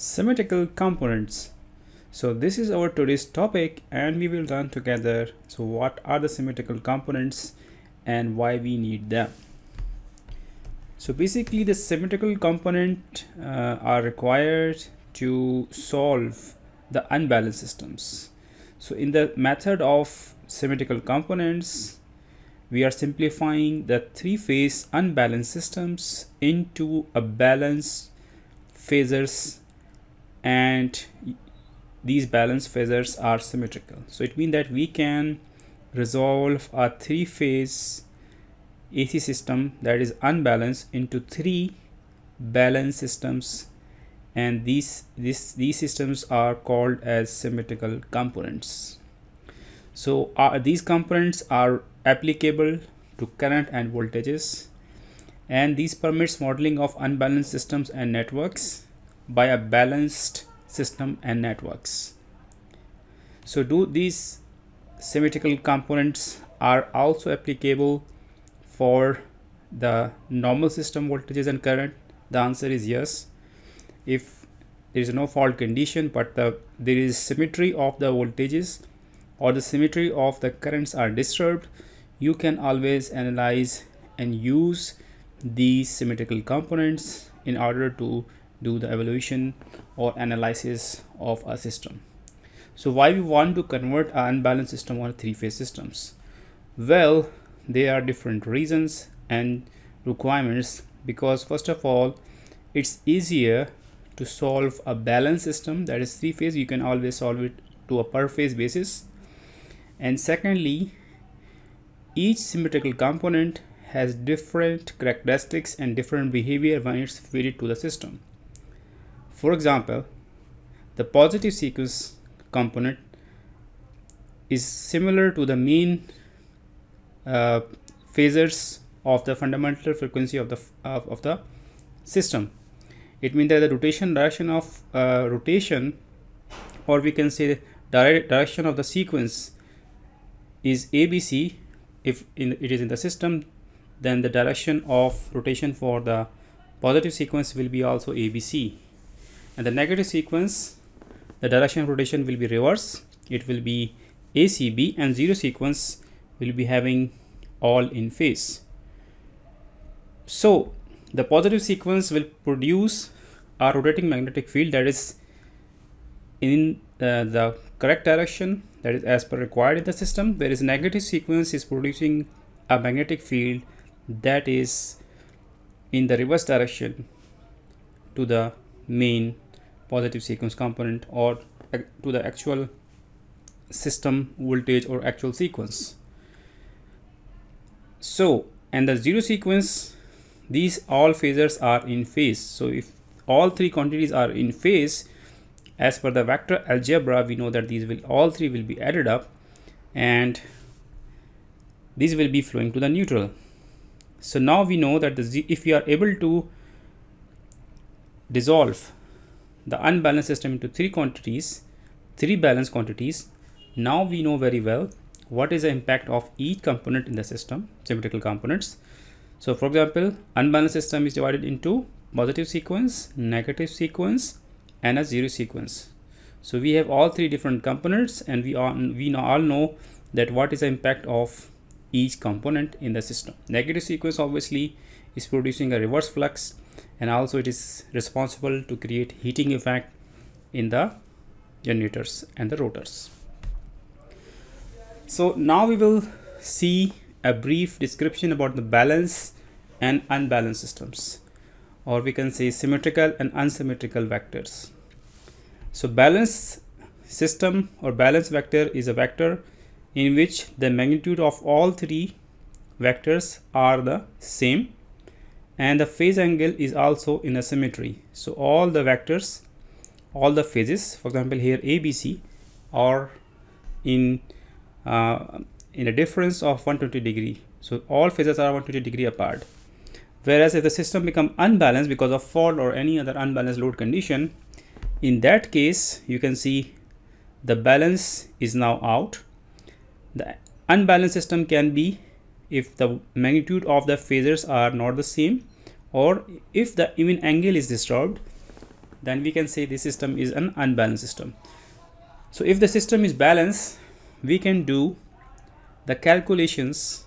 symmetrical components. So this is our today's topic and we will learn together. So what are the symmetrical components and why we need them? So basically the symmetrical component uh, are required to solve the unbalanced systems. So in the method of symmetrical components we are simplifying the three-phase unbalanced systems into a balanced phasors and these balanced phasors are symmetrical. So it means that we can resolve a three-phase AC system that is unbalanced into three balanced systems and these this, these systems are called as symmetrical components. So uh, these components are applicable to current and voltages and these permits modeling of unbalanced systems and networks by a balanced system and networks. So do these symmetrical components are also applicable for the normal system voltages and current? The answer is yes. If there is no fault condition but the, there is symmetry of the voltages or the symmetry of the currents are disturbed, you can always analyze and use these symmetrical components in order to do the evaluation or analysis of a system. So why we want to convert an unbalanced system or three-phase systems? Well, there are different reasons and requirements because first of all, it's easier to solve a balanced system that is three-phase. You can always solve it to a per phase basis. And secondly, each symmetrical component has different characteristics and different behavior when it's fitted to the system. For example, the positive sequence component is similar to the mean uh, phasors of the fundamental frequency of the uh, of the system. It means that the rotation direction of uh, rotation, or we can say direct direction of the sequence, is ABC. If in, it is in the system, then the direction of rotation for the positive sequence will be also ABC and the negative sequence the direction of rotation will be reverse. It will be ACB and zero sequence will be having all in phase. So the positive sequence will produce a rotating magnetic field that is in uh, the correct direction that is as per required in the system whereas negative sequence is producing a magnetic field that is in the reverse direction to the main positive sequence component or to the actual system voltage or actual sequence. So and the zero sequence these all phasors are in phase. So if all three quantities are in phase as per the vector algebra we know that these will all three will be added up and these will be flowing to the neutral. So now we know that the Z, if we are able to dissolve the unbalanced system into three quantities, three balanced quantities. Now we know very well what is the impact of each component in the system, symmetrical components. So for example, unbalanced system is divided into positive sequence, negative sequence, and a zero sequence. So we have all three different components and we, are, we all know that what is the impact of each component in the system. Negative sequence obviously is producing a reverse flux and also it is responsible to create heating effect in the generators and the rotors. So now we will see a brief description about the balance and unbalanced systems or we can say symmetrical and unsymmetrical vectors. So balance system or balance vector is a vector in which the magnitude of all three vectors are the same and the phase angle is also in a symmetry. So all the vectors all the phases for example here abc are in uh, in a difference of 120 degree. So all phases are 120 degree apart. Whereas if the system become unbalanced because of fault or any other unbalanced load condition in that case you can see the balance is now out. The unbalanced system can be if the magnitude of the phasors are not the same or if the even angle is disturbed then we can say this system is an unbalanced system. So if the system is balanced we can do the calculations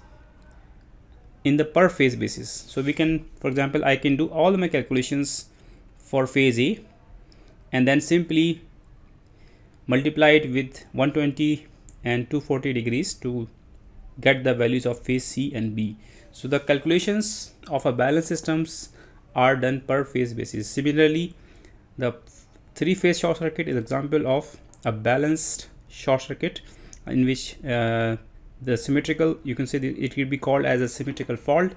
in the per phase basis. So we can for example i can do all my calculations for phase a and then simply multiply it with 120 and 240 degrees to get the values of phase c and b so the calculations of a balance systems are done per phase basis. Similarly the three phase short circuit is example of a balanced short circuit in which uh, the symmetrical you can say it will be called as a symmetrical fault.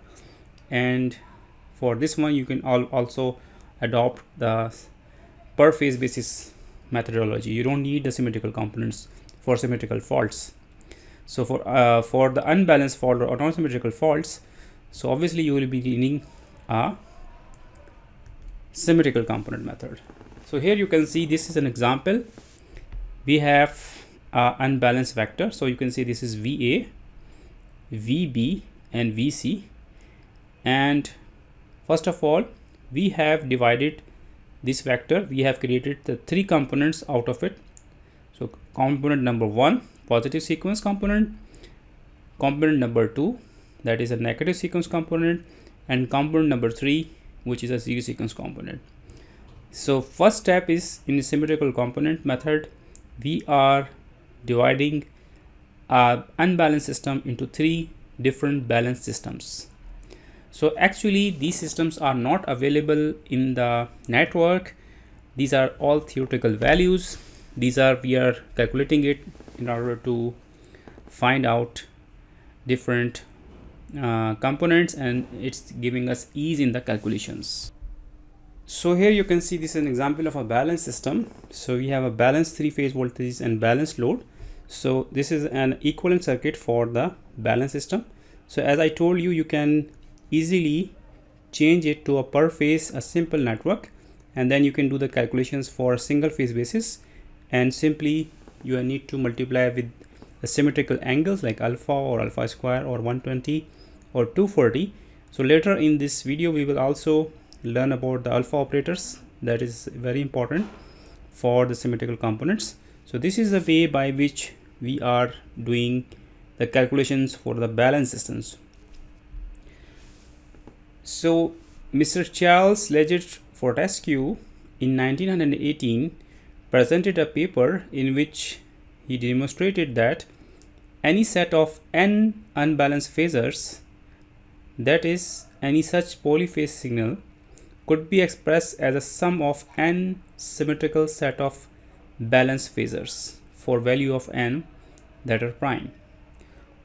And for this one you can al also adopt the per phase basis methodology. You don't need the symmetrical components for symmetrical faults so for uh, for the unbalanced fault or non-symmetrical faults so obviously you will be needing a symmetrical component method. So here you can see this is an example. We have uh, unbalanced vector. So you can see this is VA VB and VC and first of all we have divided this vector. We have created the three components out of it. So component number one positive sequence component component number two that is a negative sequence component and component number three which is a zero sequence component. So first step is in the symmetrical component method we are dividing a unbalanced system into three different balanced systems. So actually these systems are not available in the network. These are all theoretical values. These are we are calculating it in order to find out different uh, components and it's giving us ease in the calculations. So here you can see this is an example of a balanced system. So we have a balanced three phase voltage and balanced load. So this is an equivalent circuit for the balance system. So as i told you you can easily change it to a per phase a simple network. And then you can do the calculations for a single phase basis and simply you need to multiply with symmetrical angles like alpha or alpha square or 120 or 240 so later in this video we will also learn about the alpha operators that is very important for the symmetrical components so this is the way by which we are doing the calculations for the balance systems. So Mr. Charles LeGeyt Fortescue in 1918 presented a paper in which he demonstrated that any set of n unbalanced phasors that is any such polyphase signal could be expressed as a sum of n symmetrical set of balanced phasors for value of n that are prime.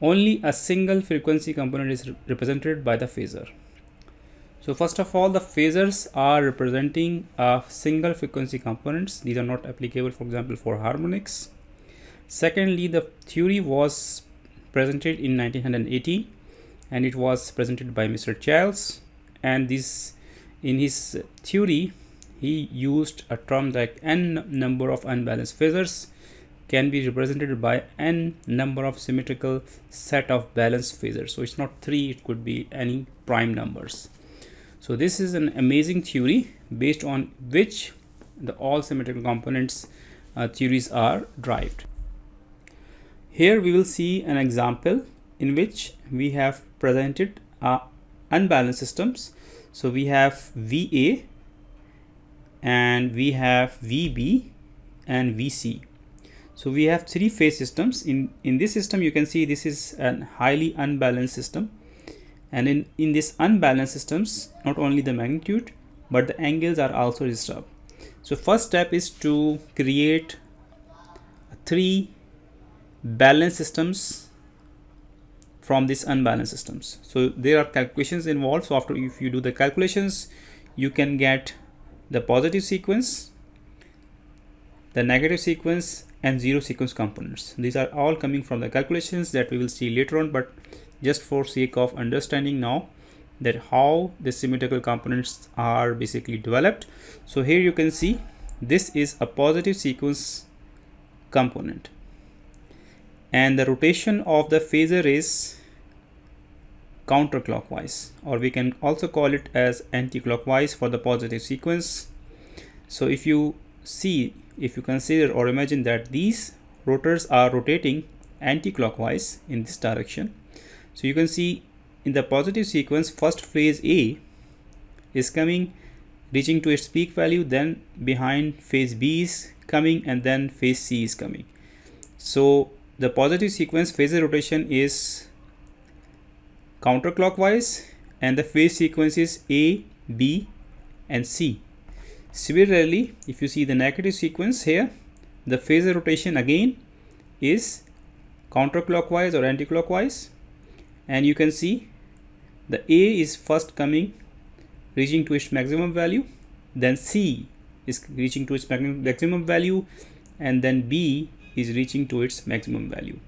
Only a single frequency component is represented by the phasor. So first of all, the phasors are representing a single frequency components. These are not applicable, for example, for harmonics. Secondly, the theory was presented in 1980 and it was presented by Mr. Charles and this in his theory he used a term like n number of unbalanced phasors can be represented by n number of symmetrical set of balanced phasors so it's not three it could be any prime numbers so this is an amazing theory based on which the all symmetrical components uh, theories are derived here we will see an example in which we have presented uh, unbalanced systems so we have va and we have VB and VC. So we have three phase systems. In, in this system, you can see this is a highly unbalanced system. And in, in this unbalanced systems, not only the magnitude, but the angles are also disturbed. So first step is to create three balanced systems from these unbalanced systems. So there are calculations involved. So after if you do the calculations, you can get the positive sequence, the negative sequence and zero sequence components. These are all coming from the calculations that we will see later on, but just for sake of understanding now that how the symmetrical components are basically developed. So here you can see this is a positive sequence component and the rotation of the phasor is counterclockwise or we can also call it as anti-clockwise for the positive sequence so if you see if you consider or imagine that these rotors are rotating anti-clockwise in this direction so you can see in the positive sequence first phase A is coming reaching to its peak value then behind phase B is coming and then phase C is coming so the positive sequence phasor rotation is counterclockwise and the phase sequence is A, B and C. Similarly, if you see the negative sequence here, the phasor rotation again is counterclockwise or anticlockwise and you can see the A is first coming reaching to its maximum value. Then C is reaching to its maximum value. And then B is reaching to its maximum value.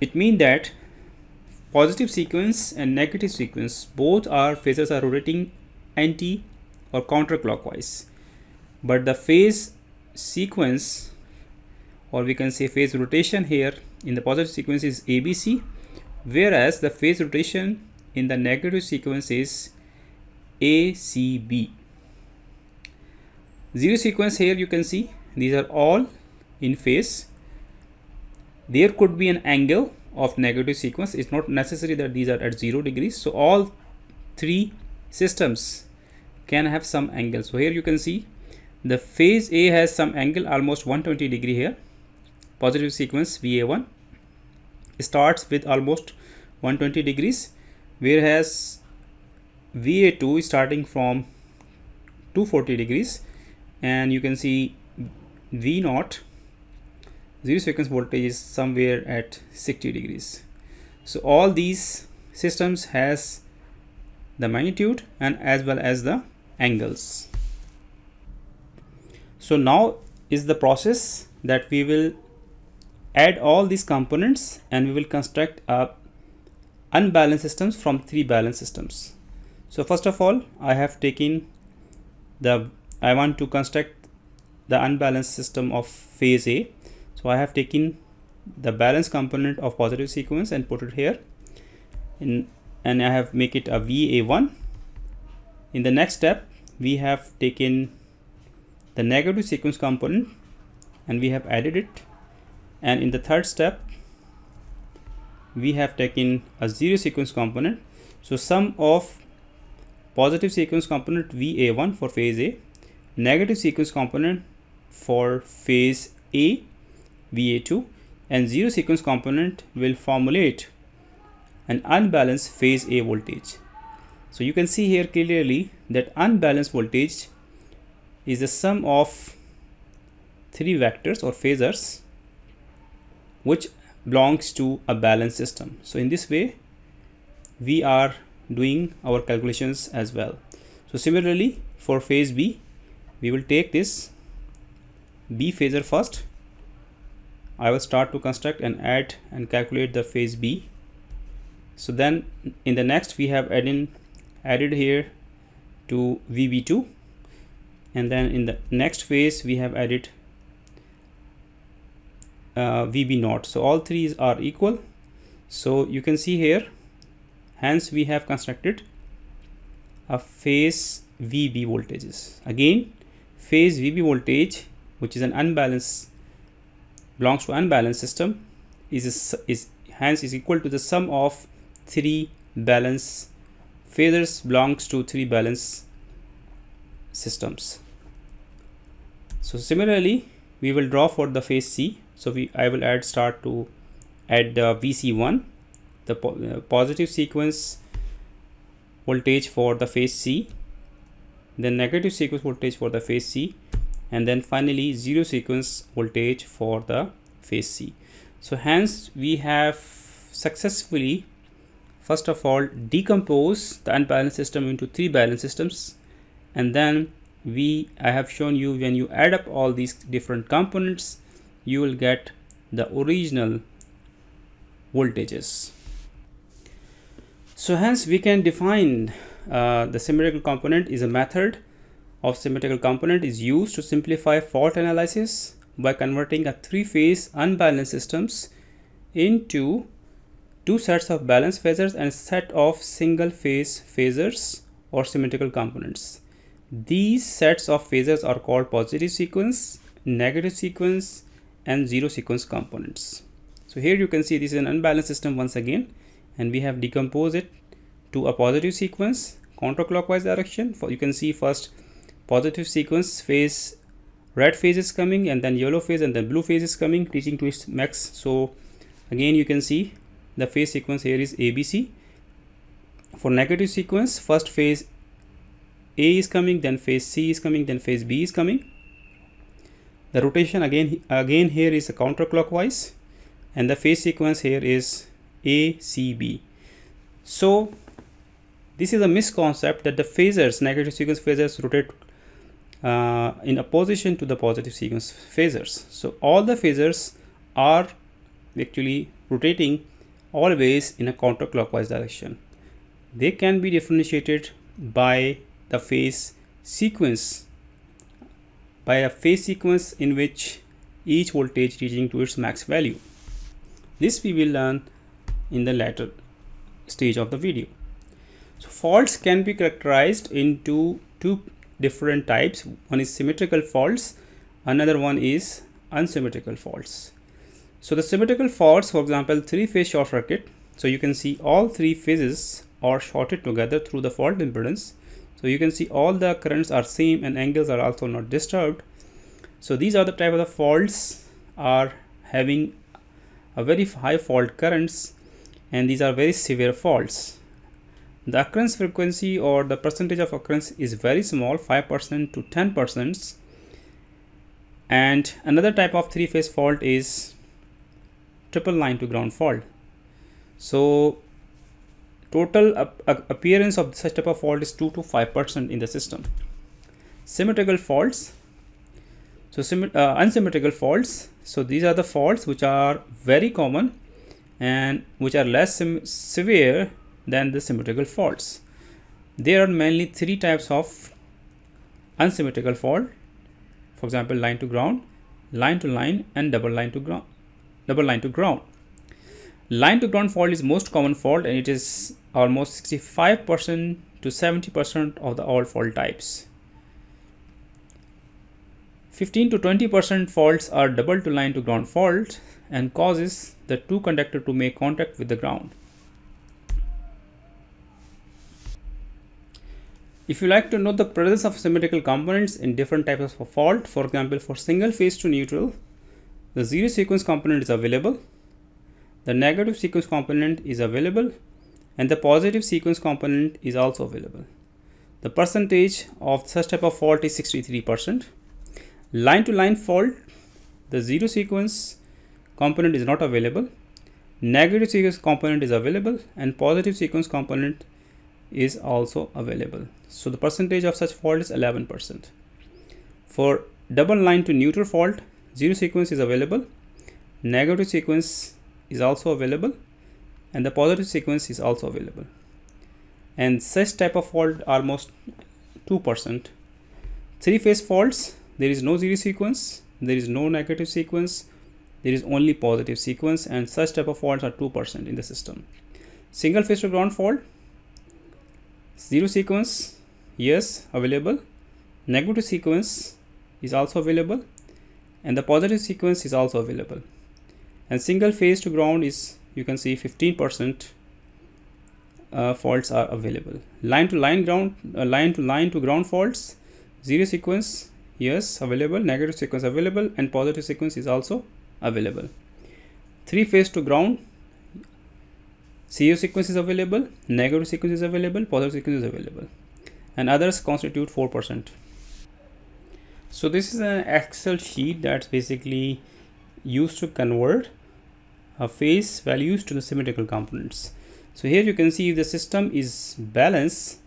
It means that positive sequence and negative sequence both are phases are rotating anti or counterclockwise. But the phase sequence or we can say phase rotation here in the positive sequence is ABC whereas the phase rotation in the negative sequence is ACB. Zero sequence here you can see these are all in phase. There could be an angle of negative sequence. It's not necessary that these are at zero degrees. So all three systems can have some angle. So here you can see the phase A has some angle almost 120 degree here positive sequence VA1 starts with almost 120 degrees whereas VA2 is starting from 240 degrees. And you can see V0 zero sequence voltage is somewhere at 60 degrees. So all these systems has the magnitude and as well as the angles. So now is the process that we will add all these components and we will construct a unbalanced systems from three balanced systems. So first of all i have taken the i want to construct the unbalanced system of phase a. So i have taken the balance component of positive sequence and put it here. In and i have make it a va1 in the next step we have taken the negative sequence component and we have added it and in the third step we have taken a zero sequence component. So sum of positive sequence component va1 for phase a negative sequence component for phase a va2 and zero sequence component will formulate an unbalanced phase a voltage. So you can see here clearly that unbalanced voltage is the sum of three vectors or phasors which belongs to a balanced system. So in this way we are doing our calculations as well. So similarly for phase b we will take this b phasor first. I will start to construct and add and calculate the phase b. So then in the next we have added added here to VB2 and then in the next phase we have added uh, VB naught. So all three are equal. So you can see here hence we have constructed a phase VB voltages. Again phase VB voltage which is an unbalanced belongs to unbalanced system is, is hence is equal to the sum of three balance phasors belongs to three balance systems. So similarly we will draw for the phase C so we I will add start to add the VC1 the po uh, positive sequence voltage for the phase C then negative sequence voltage for the phase C and then finally zero sequence voltage for the phase C. So hence we have successfully first of all decompose the unbalanced system into three balanced systems and then we I have shown you when you add up all these different components you will get the original voltages. So hence we can define uh, the symmetrical component is a method of symmetrical component is used to simplify fault analysis by converting a three-phase unbalanced systems into two sets of balanced phasors and set of single phase phasors or symmetrical components. these sets of phasors are called positive sequence negative sequence and zero sequence components. So here you can see this is an unbalanced system once again and we have decomposed it to a positive sequence counterclockwise direction. For you can see first positive sequence phase red phase is coming and then yellow phase and then blue phase is coming reaching to its max. So again you can see the phase sequence here is abc for negative sequence first phase a is coming then phase c is coming then phase b is coming the rotation again again here is a counterclockwise and the phase sequence here is a c b. So this is a misconcept that the phasors negative sequence phasors rotate uh, in opposition to the positive sequence phasors. So all the phasors are actually rotating always in a counterclockwise direction. They can be differentiated by the phase sequence by a phase sequence in which each voltage reaching to its max value. This we will learn in the later stage of the video. So faults can be characterized into two different types. One is symmetrical faults another one is unsymmetrical faults. So the symmetrical faults for example three phase short circuit. So you can see all three phases are shorted together through the fault impedance so you can see all the currents are same and angles are also not disturbed. So these are the type of the faults are having a very high fault currents and these are very severe faults. The occurrence frequency or the percentage of occurrence is very small 5% to 10% and another type of three phase fault is triple line to ground fault. So total appearance of such type of fault is 2 to 5 percent in the system. Symmetrical faults. So uh, unsymmetrical faults. So these are the faults which are very common and which are less severe than the symmetrical faults. There are mainly three types of unsymmetrical fault. For example line to ground line to line and double line to ground double line to ground. Line to ground fault is most common fault and it is almost 65% to 70% of the all fault types. 15 to 20% faults are double to line to ground fault and causes the two conductor to make contact with the ground. If you like to know the presence of symmetrical components in different types of fault, for example, for single phase to neutral, the zero sequence component is available, the negative sequence component is available, and the positive sequence component is also available. The percentage of such type of fault is 63%. Line to line fault, the zero sequence component is not available. Negative sequence component is available and positive sequence component is also available. So the percentage of such fault is 11%. For double line to neutral fault, zero sequence is available. Negative sequence is also available and the positive sequence is also available. And such type of fault almost 2% three phase faults there is no zero sequence there is no negative sequence there is only positive sequence and such type of faults are 2% in the system. Single phase to ground fault zero sequence yes available. Negative sequence is also available and the positive sequence is also available. And single phase to ground is you can see 15% uh, faults are available. Line to line ground uh, line to line to ground faults zero sequence yes available negative sequence available and positive sequence is also available. Three phase to ground zero sequence is available negative sequence is available positive sequence is available and others constitute 4% so this is an excel sheet that's basically used to convert phase values to the symmetrical components. So here you can see the system is balanced,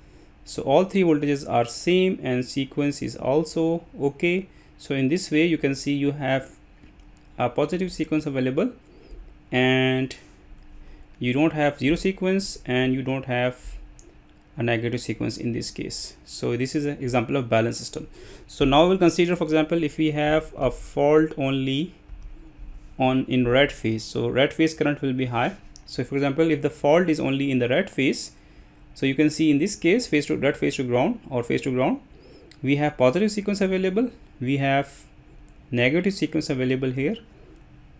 so all three voltages are same and sequence is also okay. So in this way you can see you have a positive sequence available and you don't have zero sequence and you don't have a negative sequence in this case so this is an example of balance system so now we'll consider for example if we have a fault only on in red phase so red phase current will be high. So for example if the fault is only in the red phase so you can see in this case phase to red phase to ground or phase to ground we have positive sequence available. We have negative sequence available here.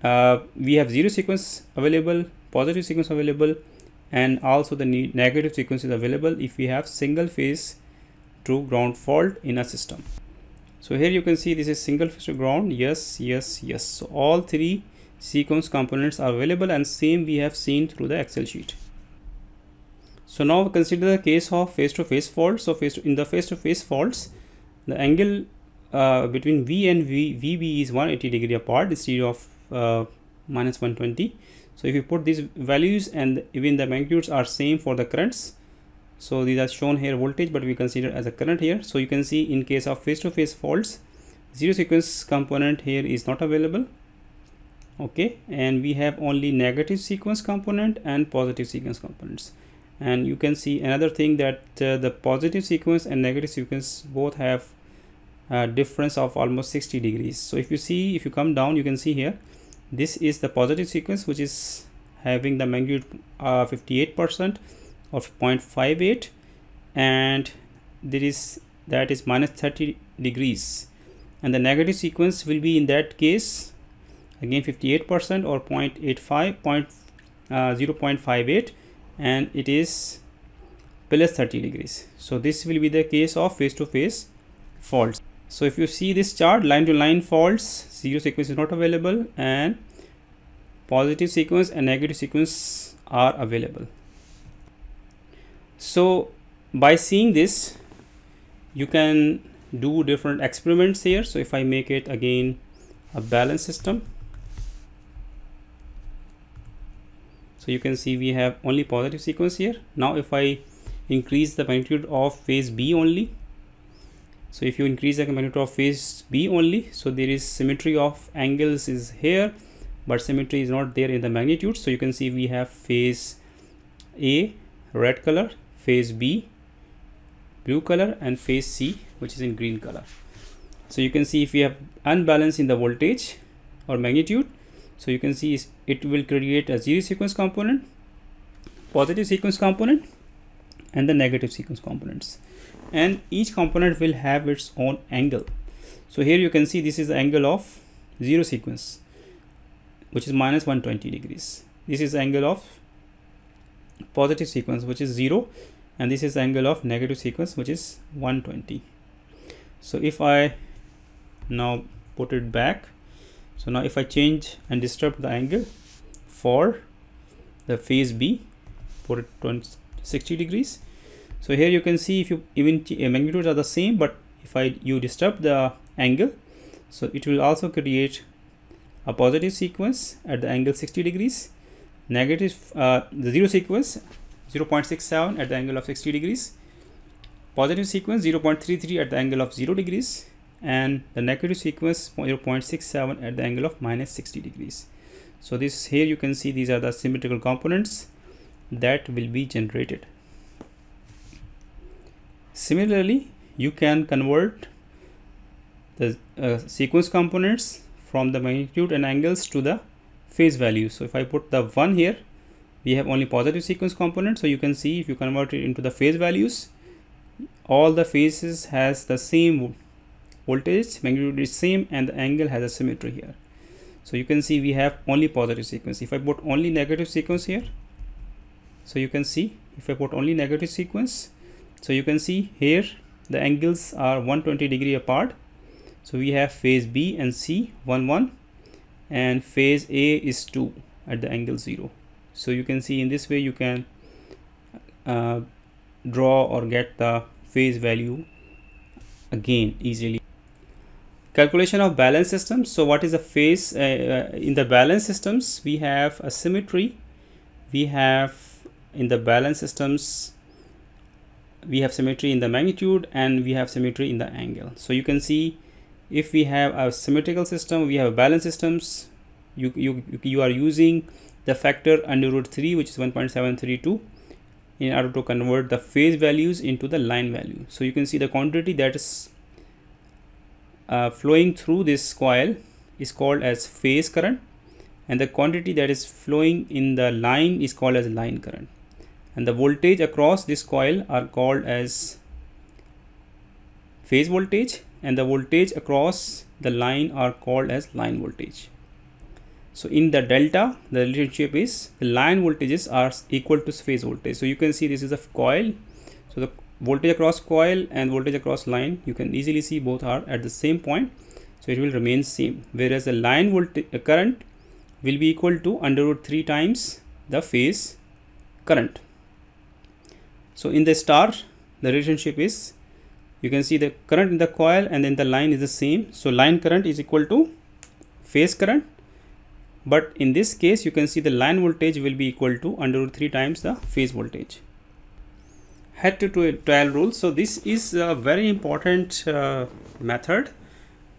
Uh, we have zero sequence available positive sequence available and also the negative sequence is available if we have single phase to ground fault in a system so here you can see this is single phase ground. Yes yes yes. So all three sequence components are available and same we have seen through the excel sheet. So now consider the case of phase to phase fault. So face in the phase to phase faults the angle uh, between v and v vb is 180 degree apart instead of uh, minus 120 so if you put these values and even the magnitudes are same for the currents so these are shown here voltage but we consider as a current here. So you can see in case of phase-to-phase -phase faults zero sequence component here is not available. Okay and we have only negative sequence component and positive sequence components. And you can see another thing that uh, the positive sequence and negative sequence both have a difference of almost 60 degrees. So if you see if you come down you can see here this is the positive sequence which is having the magnitude uh, 58 percent of 0.58 and there is that is minus 30 degrees. And the negative sequence will be in that case again 58 percent or 0.85 point, uh, 0.58 and it is plus 30 degrees. So this will be the case of phase-to-phase -phase faults. So if you see this chart line to line faults zero sequence is not available and positive sequence and negative sequence are available so by seeing this you can do different experiments here. So if I make it again a balance system so you can see we have only positive sequence here. Now if I increase the magnitude of phase B only so if you increase the magnitude of phase B only so there is symmetry of angles is here but symmetry is not there in the magnitude. So you can see we have phase A red color phase B blue color and phase C which is in green color. So you can see if we have unbalance in the voltage or magnitude so you can see it will create a zero sequence component positive sequence component and the negative sequence components. And each component will have its own angle. So here you can see this is the angle of zero sequence which is minus 120 degrees. This is the angle of positive sequence which is 0 and this is angle of negative sequence which is 120 so if I now put it back so now if I change and disturb the angle for the phase B put it 20, 60 degrees. So here you can see if you even uh, magnitudes are the same but if I you disturb the angle so it will also create a positive sequence at the angle 60 degrees negative uh, the zero sequence 0.67 at the angle of 60 degrees positive sequence 0.33 at the angle of 0 degrees and the negative sequence 0.67 at the angle of minus 60 degrees. So this here you can see these are the symmetrical components that will be generated. Similarly you can convert the uh, sequence components from the magnitude and angles to the phase value. So if i put the one here we have only positive sequence component so you can see if you convert it into the phase values all the phases has the same voltage magnitude is same and the angle has a symmetry here. So you can see we have only positive sequence. If i put only negative sequence here so you can see if i put only negative sequence so you can see here the angles are 120 degree apart. So we have phase b and c 1 1 and phase a is 2 at the angle 0 so you can see in this way you can uh, draw or get the phase value again easily. Calculation of balance systems. So what is the phase uh, uh, in the balance systems we have a symmetry. We have in the balance systems we have symmetry in the magnitude and we have symmetry in the angle. So you can see if we have a symmetrical system we have balance systems you you you are using the factor under root 3 which is 1.732 in order to convert the phase values into the line value. So you can see the quantity that is uh, flowing through this coil is called as phase current and the quantity that is flowing in the line is called as line current. And the voltage across this coil are called as phase voltage and the voltage across the line are called as line voltage so in the delta the relationship is the line voltages are equal to phase voltage. So you can see this is a coil. So the voltage across coil and voltage across line you can easily see both are at the same point. So it will remain same. Whereas the line voltage uh, current will be equal to under root 3 times the phase current. So in the star the relationship is you can see the current in the coil and then the line is the same. So line current is equal to phase current but in this case you can see the line voltage will be equal to under root 3 times the phase voltage. Head to tail rule. So this is a very important uh, method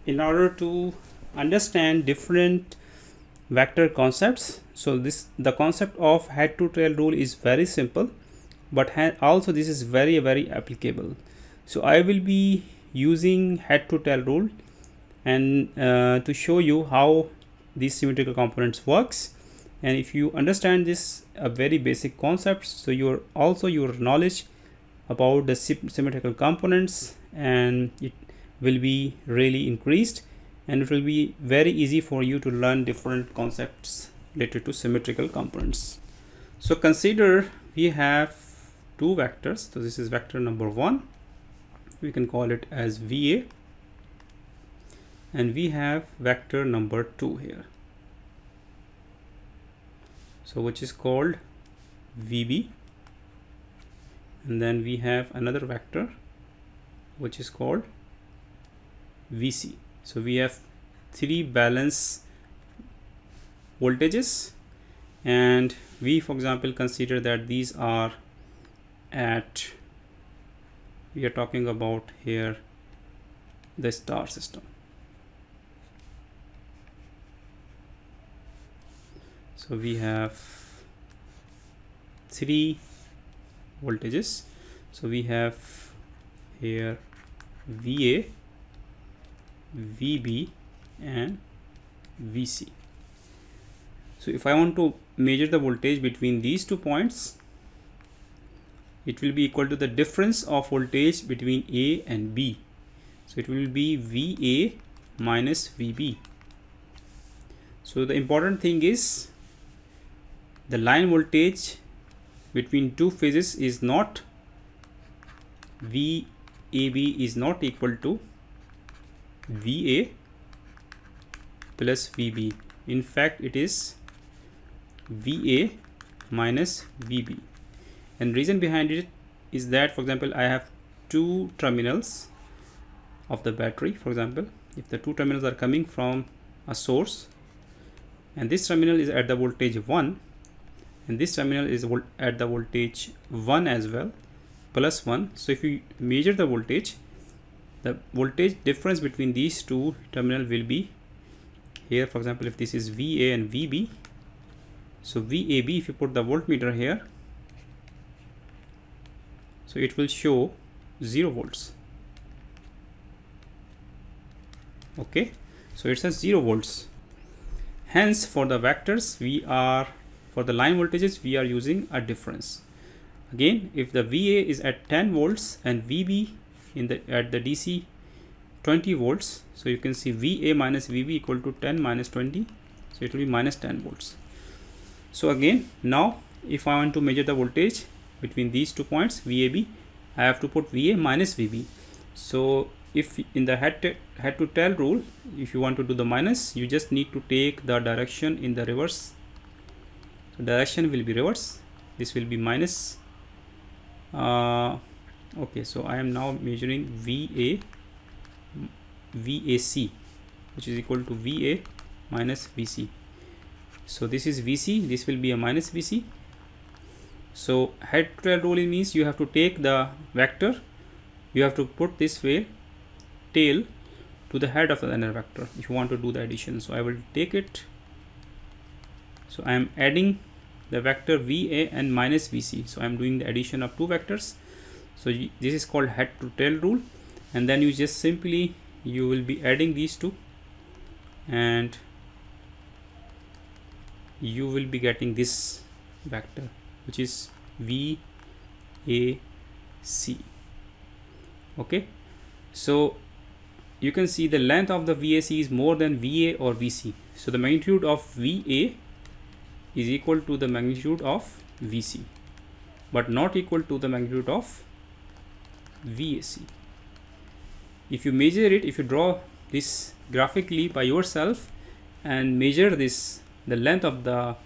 in order to understand different vector concepts. So this the concept of head to tail rule is very simple but also this is very very applicable. So i will be using head to tail rule and uh, to show you how these symmetrical components works. And if you understand this a very basic concept so your also your knowledge about the symmetrical components and it will be really increased and it will be very easy for you to learn different concepts related to symmetrical components. So consider we have two vectors. So this is vector number one. We can call it as va and we have vector number 2 here. So which is called VB and then we have another vector which is called VC so we have three balance voltages. And we for example consider that these are at we are talking about here the star system so we have three voltages. So we have here VA VB and VC so if I want to measure the voltage between these two points it will be equal to the difference of voltage between A and B. So it will be VA minus VB so the important thing is the line voltage between two phases is not VAB is not equal to VA plus VB. In fact, it is VA minus VB. And reason behind it is that, for example, I have two terminals of the battery. For example, if the two terminals are coming from a source and this terminal is at the voltage 1 and this terminal is at the voltage 1 as well plus 1 so if you measure the voltage the voltage difference between these two terminal will be here. For example if this is VA and VB so VAB if you put the voltmeter here so it will show 0 volts. Okay so it says 0 volts. Hence for the vectors we are for the line voltages we are using a difference. Again if the VA is at 10 volts and VB in the at the DC 20 volts so you can see VA minus VB equal to 10 minus 20 so it will be minus 10 volts. So again now if I want to measure the voltage between these two points VAB I have to put VA minus VB so if in the head to, head to tail rule if you want to do the minus you just need to take the direction in the reverse direction will be reverse. This will be minus uh, okay so I am now measuring VA VAC which is equal to VA minus VC so this is VC this will be a minus VC so head tail rule means you have to take the vector you have to put this way tail to the head of the another vector. If you want to do the addition so I will take it so I am adding the vector VA and minus VC so I am doing the addition of two vectors. So this is called head to tail rule. And then you just simply you will be adding these two. And you will be getting this vector which is VAC okay? So you can see the length of the VAC is more than VA or VC so the magnitude of VA is equal to the magnitude of VC but not equal to the magnitude of VAC if you measure it if you draw this graphically by yourself and measure this the length of the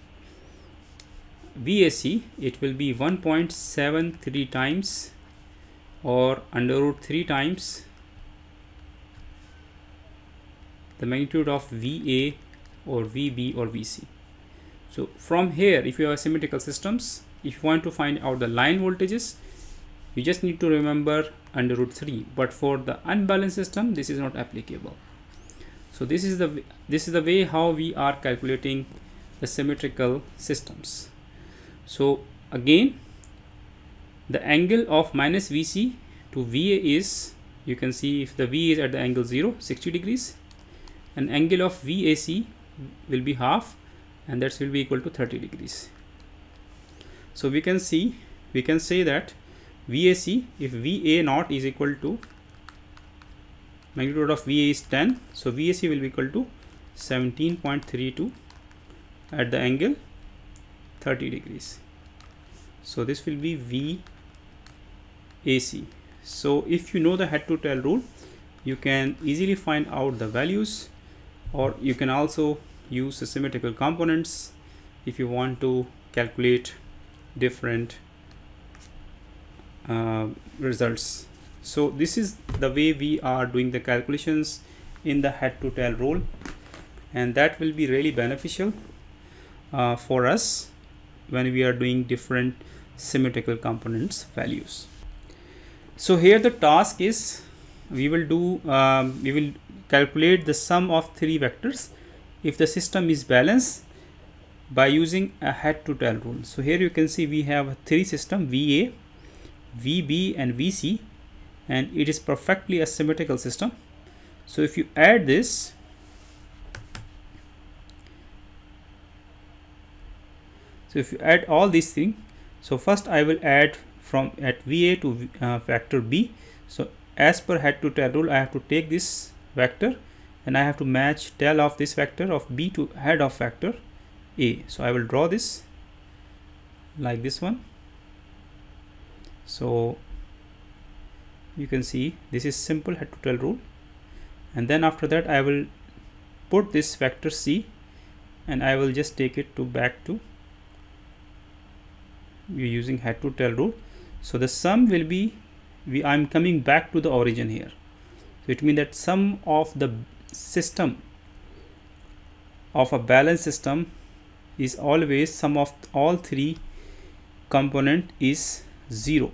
VAC it will be 1.73 times or under root 3 times the magnitude of VA or VB or VC. So from here if you have symmetrical systems if you want to find out the line voltages you just need to remember under root 3 but for the unbalanced system this is not applicable. So this is the this is the way how we are calculating the symmetrical systems. So again the angle of minus VC to VA is you can see if the V is at the angle 0 60 degrees and angle of VAC will be half and that will be equal to 30 degrees. So we can see we can say that VAC if VA naught is equal to magnitude of VA is 10 so VAC will be equal to 17.32 at the angle 30 degrees so this will be VAC so if you know the head to tail rule you can easily find out the values or you can also use the symmetrical components if you want to calculate different uh, results. So this is the way we are doing the calculations in the head to tail rule and that will be really beneficial uh, for us when we are doing different symmetrical components values. So here the task is we will do um, we will calculate the sum of three vectors if the system is balanced by using a head to tail rule. So here you can see we have three system va vb and vc and it is perfectly a symmetrical system. So if you add this so if you add all these things so first I will add from at VA to uh, vector B. So as per head to tail rule I have to take this vector and I have to match tail of this vector of B to head of vector A. So I will draw this like this one. So you can see this is simple head to tail rule. And then after that I will put this vector C and I will just take it to back to we're using head to tail rule. So the sum will be we I'm coming back to the origin here. So it means that sum of the system of a balanced system is always sum of all three component is zero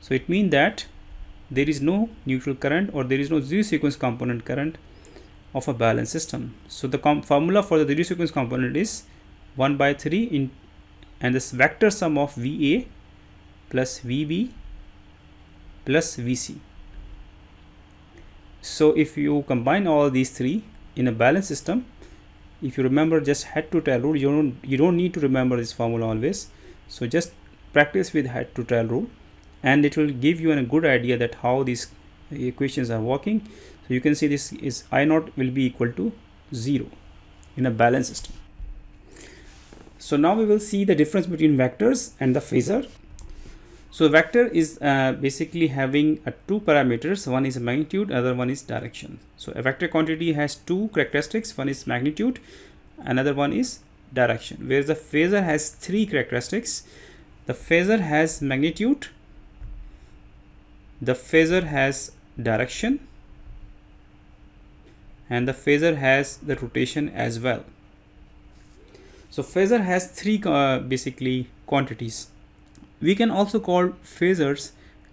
so it means that there is no neutral current or there is no zero sequence component current of a balanced system so the formula for the zero sequence component is 1 by 3 in and this vector sum of VA plus VB plus VC. So if you combine all these three in a balanced system, if you remember just head to tail rule, you don't you don't need to remember this formula always. So just practice with head to tail rule and it will give you a good idea that how these equations are working. So you can see this is I naught will be equal to zero in a balanced system. So now we will see the difference between vectors and the phasor. So vector is uh, basically having uh, two parameters. One is magnitude, other one is direction. So a vector quantity has two characteristics. One is magnitude, another one is direction. Whereas the phasor has three characteristics. The phasor has magnitude, the phasor has direction, and the phasor has the rotation as well. So phasor has three uh, basically quantities. We can also call phasors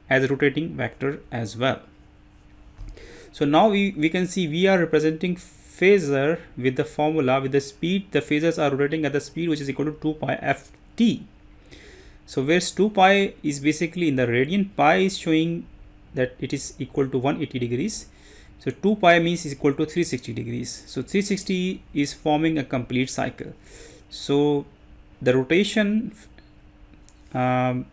as a rotating vector as well. So now we, we can see we are representing phasor with the formula with the speed the phasors are rotating at the speed which is equal to 2 pi ft. So whereas 2 pi is basically in the radian pi is showing that it is equal to 180 degrees. So 2 pi means is equal to 360 degrees. So 360 is forming a complete cycle so the rotation um,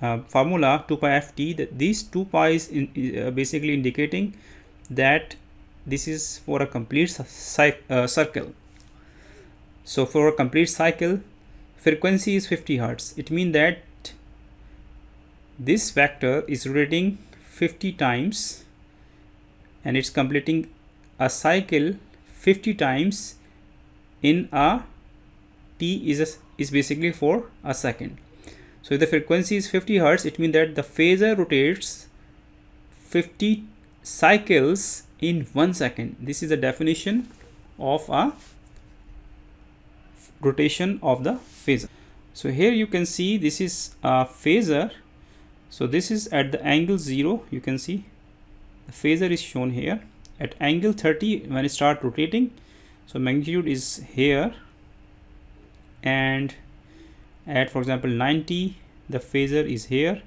uh, formula 2 pi f t that these 2 pi is in, uh, basically indicating that this is for a complete uh, circle. So for a complete cycle frequency is 50 hertz. It means that this vector is rotating 50 times and it's completing a cycle 50 times in a t is a, is basically for a second so if the frequency is 50 hertz it means that the phasor rotates 50 cycles in one second. This is the definition of a rotation of the phasor. So here you can see this is a phasor. So this is at the angle 0 you can see the phasor is shown here. At angle 30 when it start rotating so magnitude is here. And at for example 90 the phasor is here.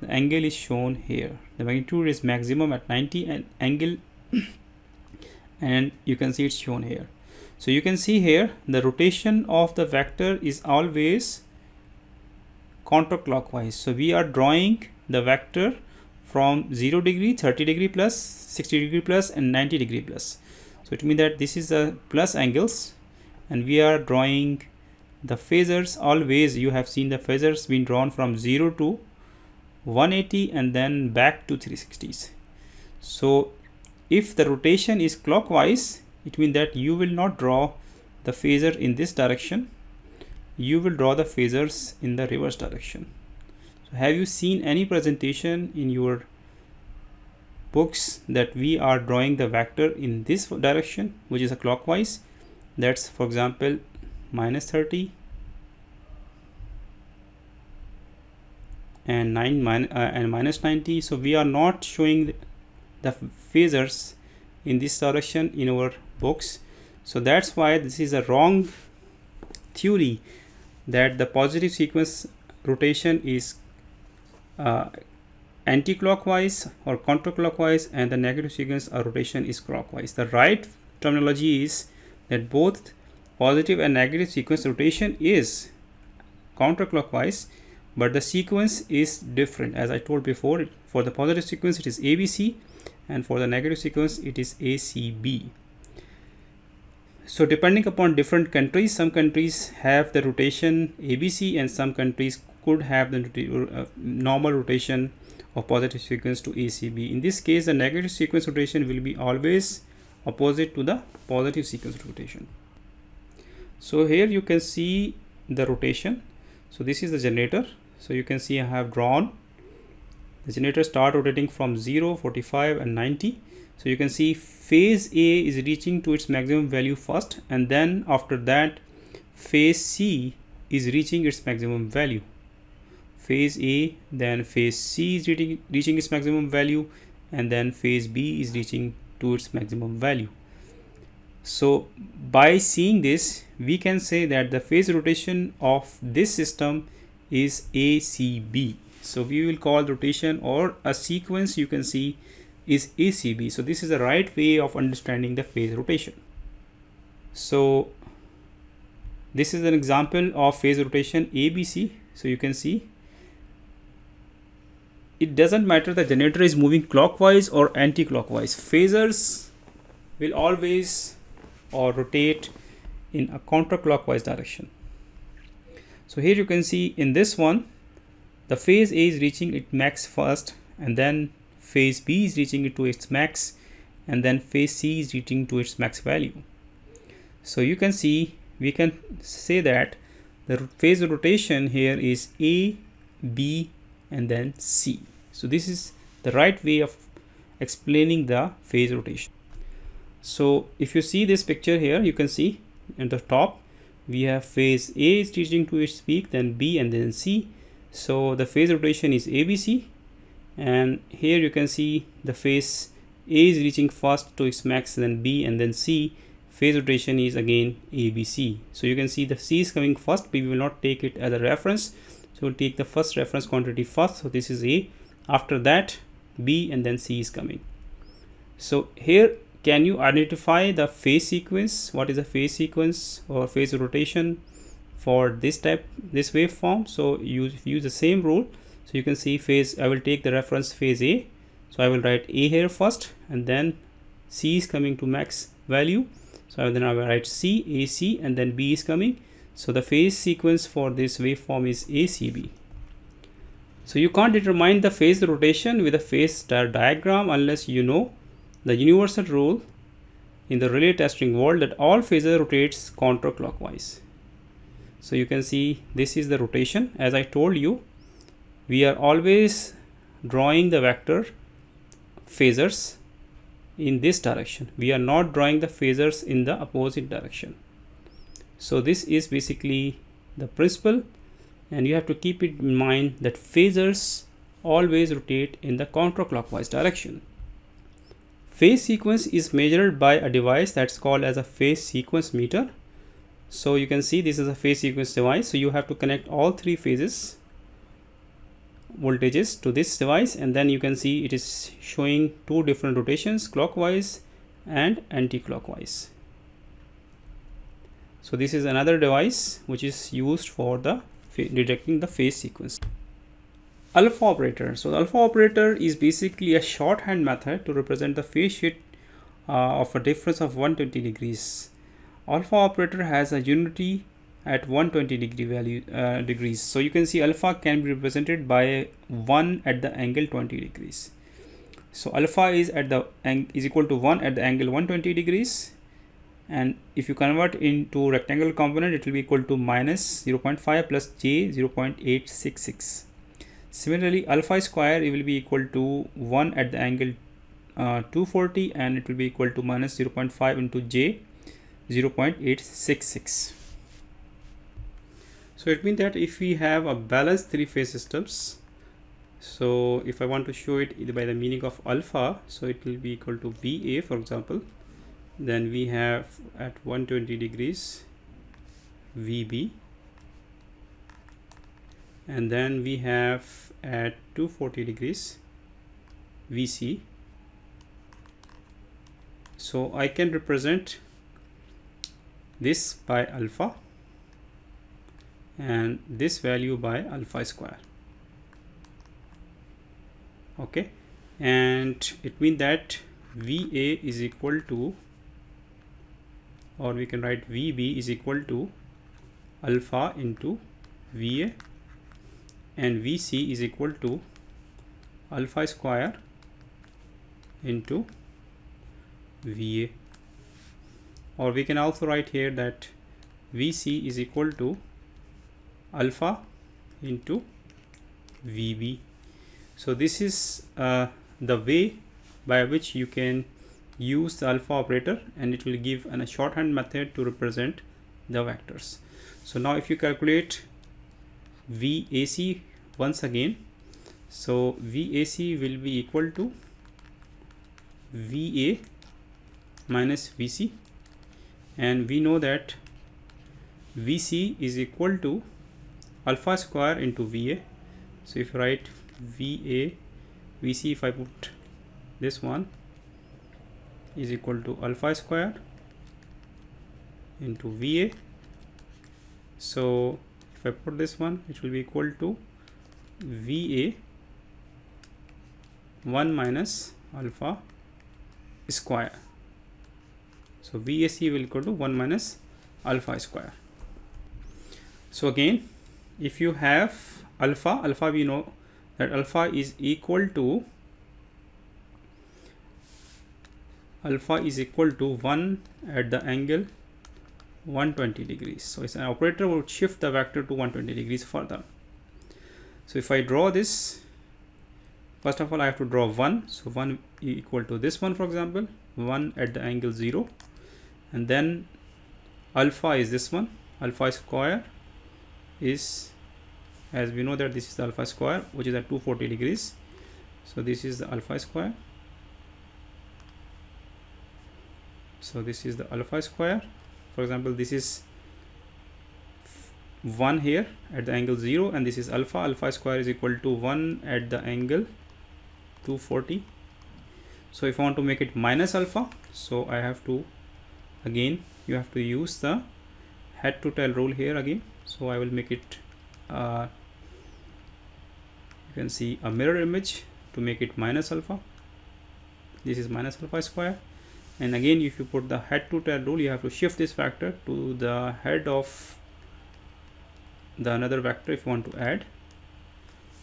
The angle is shown here. The magnitude is maximum at 90 and angle and you can see it's shown here. So you can see here the rotation of the vector is always counterclockwise. So we are drawing the vector from 0 degree 30 degree plus 60 degree plus and 90 degree plus. So it means that this is the plus angles and we are drawing the phasors always you have seen the phasors being drawn from 0 to 180 and then back to 360s so if the rotation is clockwise it means that you will not draw the phasor in this direction. You will draw the phasors in the reverse direction. So have you seen any presentation in your books that we are drawing the vector in this direction which is a clockwise? That's for example minus 30 and 9 min uh, and minus 90 so we are not showing the phasors in this direction in our books. So that's why this is a wrong theory that the positive sequence rotation is uh, anti-clockwise or counterclockwise and the negative sequence rotation is clockwise. The right terminology is that both positive and negative sequence rotation is counterclockwise but the sequence is different. As I told before for the positive sequence it is ABC and for the negative sequence it is ACB so depending upon different countries some countries have the rotation ABC and some countries could have the uh, normal rotation of positive sequence to ACB in this case the negative sequence rotation will be always opposite to the positive sequence rotation so here you can see the rotation. So this is the generator. So you can see I have drawn. The generator start rotating from 0 45 and 90 so you can see phase A is reaching to its maximum value first and then after that phase C is reaching its maximum value. Phase A then phase C is reaching, reaching its maximum value and then phase B is reaching to its maximum value so by seeing this we can say that the phase rotation of this system is ACB so we will call rotation or a sequence you can see is ACB so this is the right way of understanding the phase rotation. So this is an example of phase rotation ABC so you can see it doesn't matter the generator is moving clockwise or anti-clockwise. Phasors will always or rotate in a counterclockwise direction. So here you can see in this one the phase A is reaching its max first and then phase B is reaching it to its max and then phase C is reaching to its max value. So you can see we can say that the phase rotation here is A B and then C. So this is the right way of explaining the phase rotation so if you see this picture here you can see at the top we have phase A is reaching to its peak then B and then C. So the phase rotation is ABC and here you can see the phase A is reaching first to its max then B and then C. Phase rotation is again ABC so you can see the C is coming first but we will not take it as a reference. So we'll take the first reference quantity first. So this is A. After that B and then C is coming. So here can you identify the phase sequence? What is a phase sequence or phase rotation for this type this waveform? So you use the same rule. So so you can see phase I will take the reference phase A. So I will write A here first and then C is coming to max value. So then I will write C AC and then B is coming. So the phase sequence for this waveform is ACB so you can't determine the phase rotation with a phase diagram unless you know the universal rule in the relay testing world that all phasor rotates counterclockwise. So you can see this is the rotation. As I told you we are always drawing the vector phasors in this direction. We are not drawing the phasors in the opposite direction. So this is basically the principle and you have to keep it in mind that phasors always rotate in the counterclockwise direction phase sequence is measured by a device that's called as a phase sequence meter. So you can see this is a phase sequence device. So you have to connect all three phases voltages to this device and then you can see it is showing two different rotations clockwise and anti-clockwise. So this is another device which is used for the detecting the phase sequence alpha operator. So the alpha operator is basically a shorthand method to represent the phase shift uh, of a difference of 120 degrees. Alpha operator has a unity at 120 degree value uh, degrees. So you can see alpha can be represented by 1 at the angle 20 degrees. So alpha is at the is equal to 1 at the angle 120 degrees. And if you convert into rectangular component it will be equal to minus 0.5 plus j 0.866 similarly alpha square it will be equal to 1 at the angle uh, 240 and it will be equal to minus 0.5 into j 0.866 so it means that if we have a balanced three phase systems so if I want to show it by the meaning of alpha so it will be equal to VA for example then we have at 120 degrees VB and then we have at 240 degrees VC so I can represent this by alpha and this value by alpha square. Okay? And it means that VA is equal to or we can write VB is equal to alpha into VA and VC is equal to alpha square into VA or we can also write here that VC is equal to alpha into VB. So this is uh, the way by which you can use the alpha operator and it will give an, a shorthand method to represent the vectors. So now if you calculate VAC once again, so VAC will be equal to VA minus VC and we know that VC is equal to alpha square into VA so if you write VA VC if I put this one is equal to alpha square into VA so if I put this one it will be equal to VA 1 minus alpha square. So VAC will equal to 1 minus alpha square. So again if you have alpha alpha we know that alpha is equal to alpha is equal to 1 at the angle 120 degrees. So it's an operator would shift the vector to 120 degrees further. So if I draw this first of all I have to draw 1 so 1 equal to this one for example 1 at the angle 0 and then alpha is this one. Alpha square is as we know that this is the alpha square which is at 240 degrees. So this is the alpha square. So this is the alpha square for example this is 1 here at the angle 0 and this is alpha. Alpha square is equal to 1 at the angle 240 so if I want to make it minus alpha so I have to again you have to use the head to tail rule here again. So I will make it uh, you can see a mirror image to make it minus alpha. This is minus alpha square and again if you put the head to tail rule you have to shift this vector to the head of the another vector if you want to add.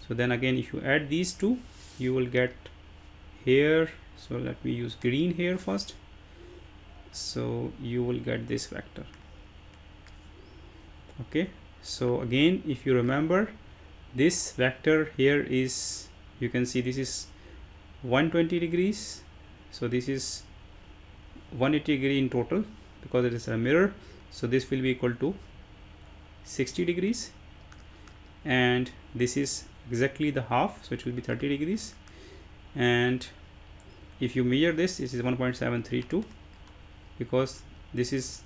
So then again if you add these two you will get here. So let me use green here first. So you will get this vector. Okay. So again if you remember this vector here is you can see this is 120 degrees. So this is 180 degree in total because it is a mirror. So this will be equal to 60 degrees. And this is exactly the half so it will be 30 degrees. And if you measure this this is 1.732 because this is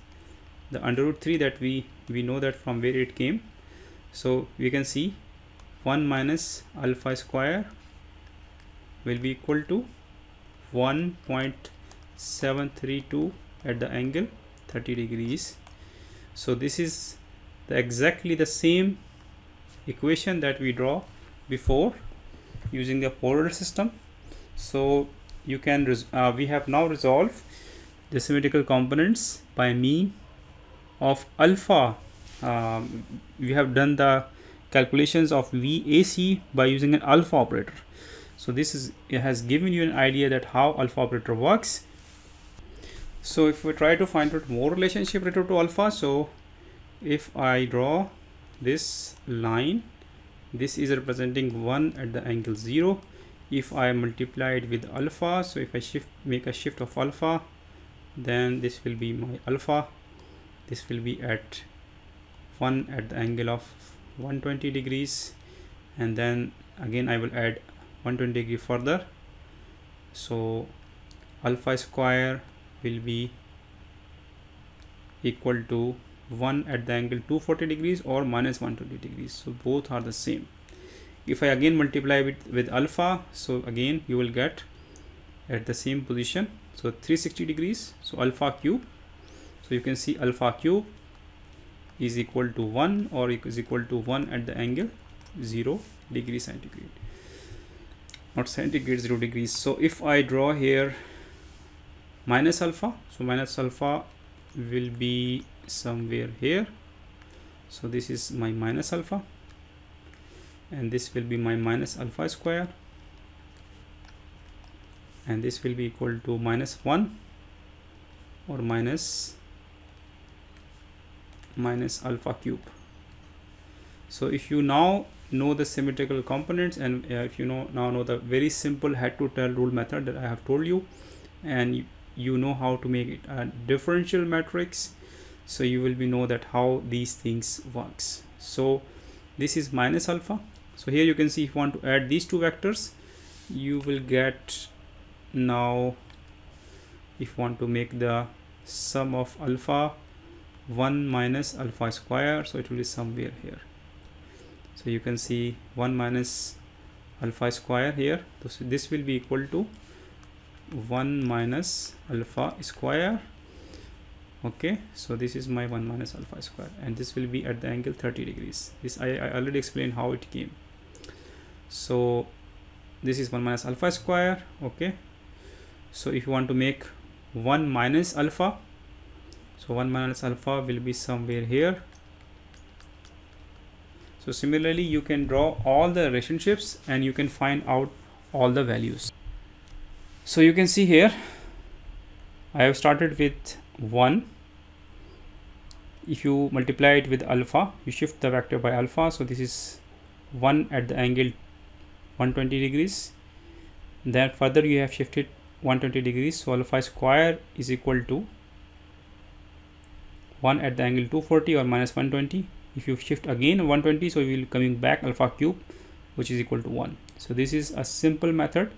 the under root 3 that we we know that from where it came. So we can see 1 minus alpha square will be equal to 1.732 at the angle 30 degrees. So this is the exactly the same equation that we draw before using the polar system. So you can uh, we have now resolved the symmetrical components by mean of alpha um, we have done the calculations of VAC by using an alpha operator. So this is it has given you an idea that how alpha operator works so if we try to find out more relationship related to alpha so if I draw this line this is representing 1 at the angle 0 if I multiply it with alpha so if I shift make a shift of alpha then this will be my alpha. This will be at 1 at the angle of 120 degrees. And then again I will add 120 degree further. So alpha square will be equal to 1 at the angle 240 degrees or minus 120 degrees. So both are the same. If I again multiply with with alpha so again you will get at the same position. So 360 degrees. So alpha cube. So you can see alpha cube is equal to 1 or is equal to 1 at the angle 0 degree centigrade. Not centigrade 0 degrees. So if I draw here minus alpha. So minus alpha will be somewhere here. So this is my minus alpha. And this will be my minus alpha square. And this will be equal to minus 1 or minus minus alpha cube. So if you now know the symmetrical components and uh, if you know now know the very simple head to tail rule method that I have told you and you, know how to make it a differential matrix so you will be know that how these things works. So this is minus alpha. So here you can see if you want to add these two vectors you will get now if you want to make the sum of alpha 1 minus alpha square so it will be somewhere here. So you can see 1 minus alpha square here. So this will be equal to 1 minus alpha square. Okay so this is my 1 minus alpha square. And this will be at the angle 30 degrees. This I, I already explained how it came. So this is 1 minus alpha square. Okay. So if you want to make 1 minus alpha so 1 minus alpha will be somewhere here. So similarly you can draw all the relationships and you can find out all the values so you can see here I have started with 1 if you multiply it with alpha you shift the vector by alpha. So this is 1 at the angle 120 degrees. Then further you have shifted 120 degrees. So alpha square is equal to 1 at the angle 240 or minus 120 if you shift again 120 so you will coming back alpha cube which is equal to 1 so this is a simple method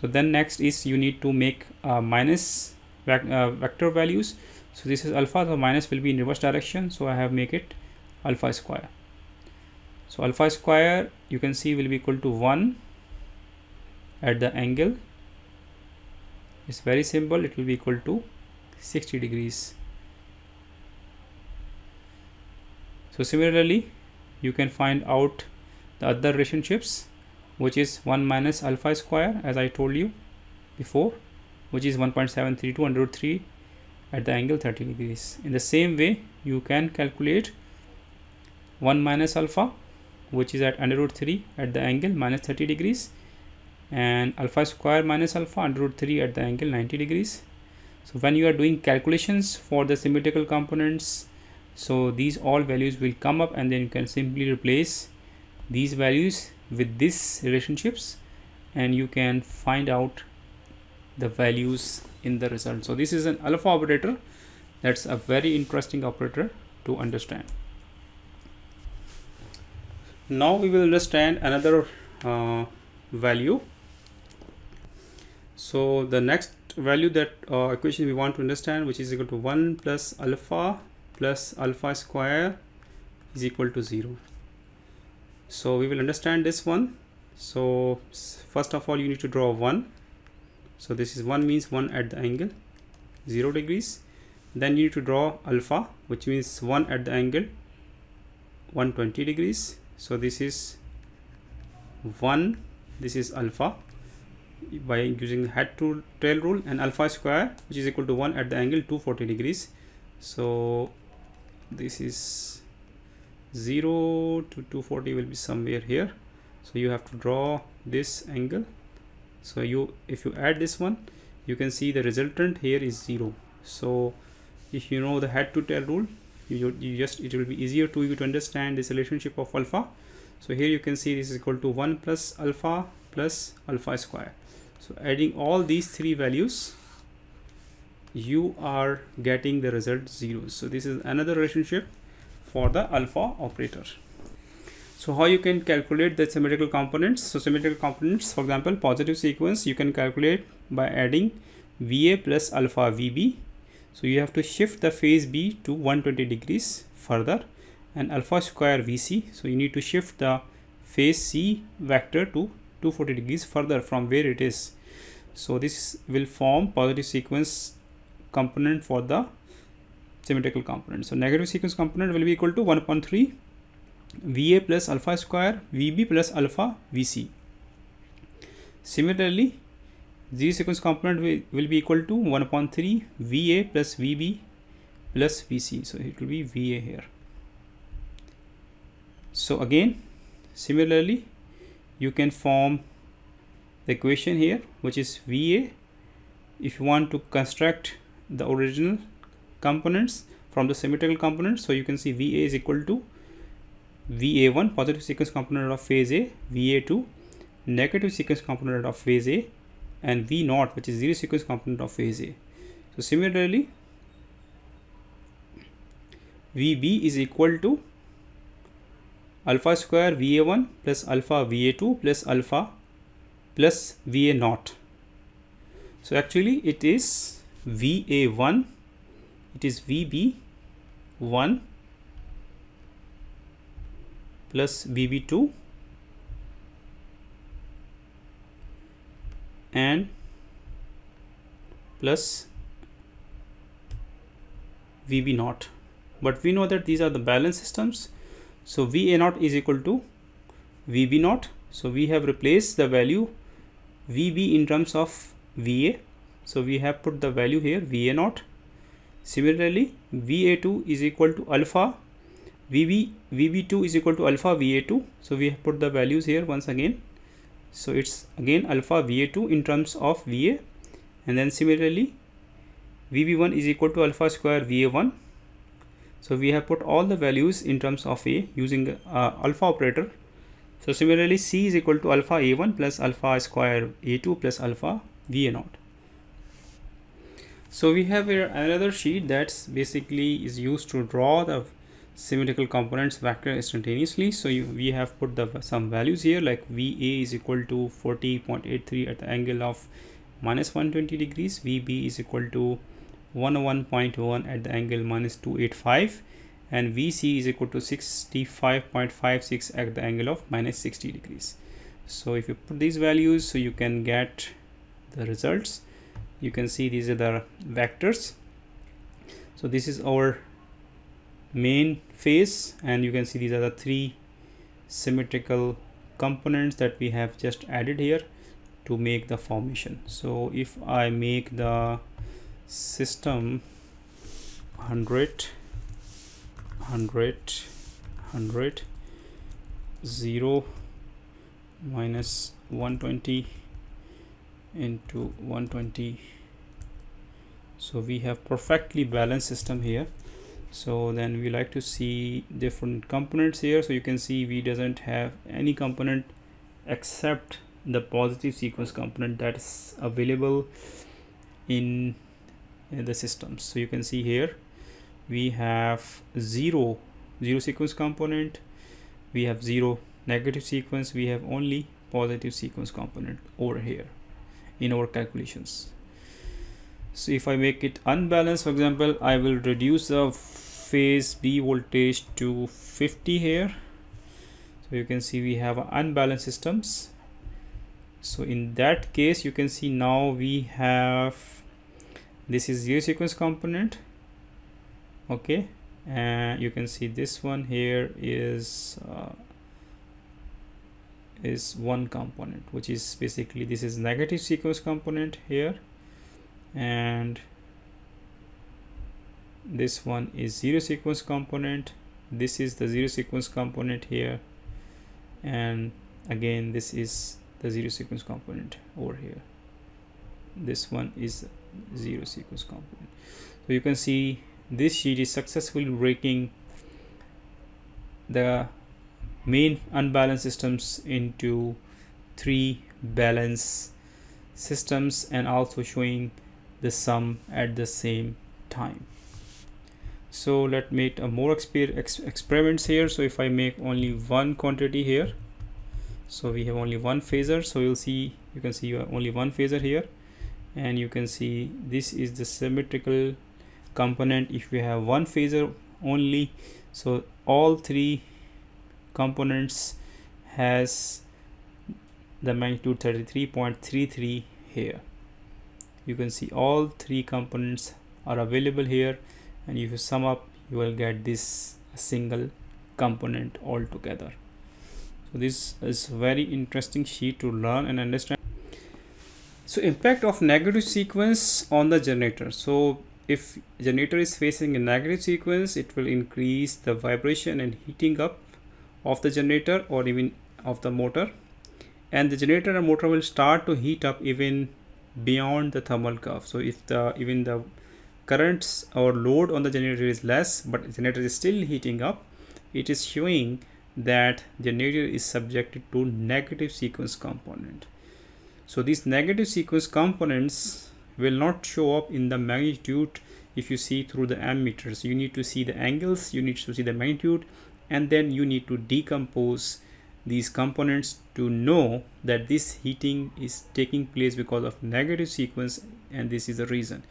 so then next is you need to make uh, minus uh, vector values. So this is alpha so minus will be in reverse direction. So I have make it alpha square. So alpha square you can see will be equal to 1 at the angle. It's very simple. It will be equal to 60 degrees. So similarly you can find out the other relationships which is 1 minus alpha square as I told you before which is 1.732 under root 3 at the angle 30 degrees. In the same way you can calculate 1 minus alpha which is at under root 3 at the angle minus 30 degrees and alpha square minus alpha under root 3 at the angle 90 degrees. So when you are doing calculations for the symmetrical components so these all values will come up and then you can simply replace these values with these relationships and you can find out the values in the result. So this is an alpha operator. That's a very interesting operator to understand. Now we will understand another uh, value. So the next value that uh, equation we want to understand which is equal to 1 plus alpha plus alpha square is equal to 0 so we will understand this one. So first of all you need to draw 1 so this is 1 means 1 at the angle 0 degrees. Then you need to draw alpha which means 1 at the angle 120 degrees. So this is 1 this is alpha by using head to tail rule and alpha square which is equal to 1 at the angle 240 degrees. So this is 0 to 240 will be somewhere here. So you have to draw this angle. So you if you add this one you can see the resultant here is 0 so if you know the head to tail rule you, you just it will be easier to you to understand this relationship of alpha. So here you can see this is equal to 1 plus alpha plus alpha square. So adding all these three values you are getting the result 0 so this is another relationship for the alpha operator. So how you can calculate the symmetrical components? So symmetrical components for example positive sequence you can calculate by adding va plus alpha vb. So you have to shift the phase b to 120 degrees further and alpha square vc. So you need to shift the phase c vector to 240 degrees further from where it is. So this will form positive sequence component for the symmetrical component. So negative sequence component will be equal to 1.3 va plus alpha square vb plus alpha vc similarly z sequence component will, be equal to 1.3 va plus vb plus vc so it will be va here. So again similarly you can form the equation here which is va if you want to construct the original components from the symmetrical components. So you can see va is equal to va1 positive sequence component of phase a va2 negative sequence component of phase a and v naught which is zero sequence component of phase a. So similarly vb is equal to alpha square va1 plus alpha va2 plus alpha plus va naught. So actually it is va1 it is vb1 plus vb2 and plus vb naught. But we know that these are the balance systems. So va naught is equal to vb naught. So we have replaced the value vb in terms of va so we have put the value here va naught similarly va2 is equal to alpha vb vb2 is equal to alpha va2 so we have put the values here once again. So it's again alpha va2 in terms of va and then similarly vb1 is equal to alpha square va1 so we have put all the values in terms of a using uh, alpha operator. So similarly, C is equal to alpha A1 plus alpha square A2 plus alpha VA naught. So we have here another sheet that's basically is used to draw the symmetrical components vector instantaneously. So you, we have put the some values here like VA is equal to 40.83 at the angle of minus 120 degrees. VB is equal to 101.1 at the angle minus 285 and VC is equal to 65.56 at the angle of minus 60 degrees. So if you put these values, so you can get the results. You can see these are the vectors. So this is our main phase and you can see these are the three symmetrical components that we have just added here to make the formation so if I make the system 100 100 100 0 minus 120 into 120 so we have perfectly balanced system here. So then we like to see different components here. So you can see we doesn't have any component except the positive sequence component that is available in, in the systems so you can see here we have zero zero sequence component. We have zero negative sequence. We have only positive sequence component over here in our calculations. So if I make it unbalanced for example I will reduce the phase B voltage to 50 here. So you can see we have unbalanced systems. So in that case you can see now we have this is zero sequence component. Okay. And you can see this one here is uh, is one component which is basically this is negative sequence component here and this one is zero sequence component. This is the zero sequence component here and again this is the zero sequence component over here. This one is zero sequence component. So you can see this sheet is successfully breaking the main unbalanced systems into three balance systems and also showing the sum at the same time. So let me make a more exper ex experiments here. So if i make only one quantity here so we have only one phasor so you'll see you can see you have only one phasor here. And you can see this is the symmetrical component. If we have one phasor only so all three components has the magnitude 33.33 here. You can see all three components are available here and if you sum up you will get this single component altogether. So this is very interesting sheet to learn and understand. So impact of negative sequence on the generator. So if generator is facing a negative sequence it will increase the vibration and heating up of the generator or even of the motor. And the generator and motor will start to heat up even beyond the thermal curve. So if the even the currents or load on the generator is less but the generator is still heating up it is showing that generator is subjected to negative sequence component. So these negative sequence components will not show up in the magnitude if you see through the ammeters. You need to see the angles you need to see the magnitude and then you need to decompose these components to know that this heating is taking place because of negative sequence and this is the reason.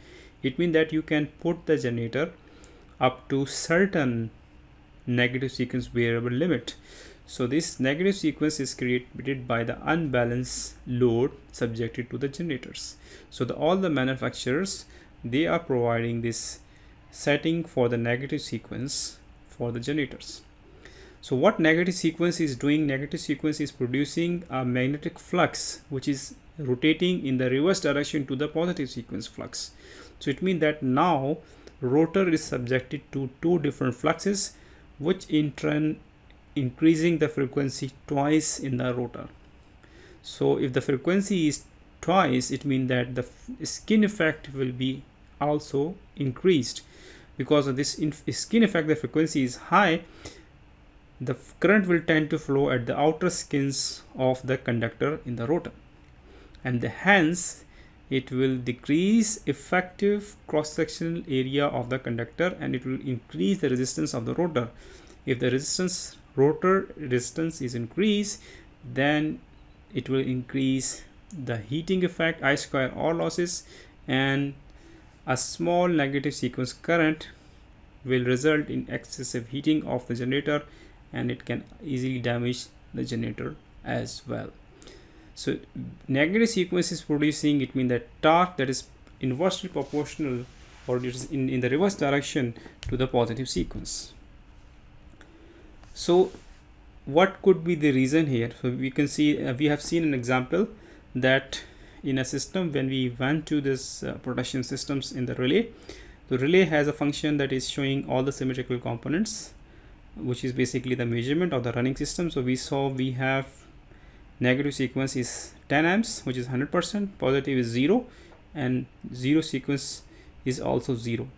It means that you can put the generator up to certain negative sequence variable limit. So this negative sequence is created by the unbalanced load subjected to the generators. So the, all the manufacturers they are providing this setting for the negative sequence for the generators so what negative sequence is doing? Negative sequence is producing a magnetic flux which is rotating in the reverse direction to the positive sequence flux. So it means that now rotor is subjected to two different fluxes which in turn increasing the frequency twice in the rotor. So if the frequency is twice it means that the skin effect will be also increased because of this skin effect the frequency is high the current will tend to flow at the outer skins of the conductor in the rotor. And the, hence it will decrease effective cross-sectional area of the conductor and it will increase the resistance of the rotor. If the resistance rotor resistance is increased then it will increase the heating effect i square r losses and a small negative sequence current will result in excessive heating of the generator and it can easily damage the generator as well. So negative sequence is producing it means that torque that is inversely proportional or it is in, in the reverse direction to the positive sequence. So what could be the reason here? So we can see uh, we have seen an example that in a system when we went to this uh, production systems in the relay the relay has a function that is showing all the symmetrical components which is basically the measurement of the running system. So we saw we have negative sequence is 10 amps which is 100 percent positive is 0 and zero sequence is also 0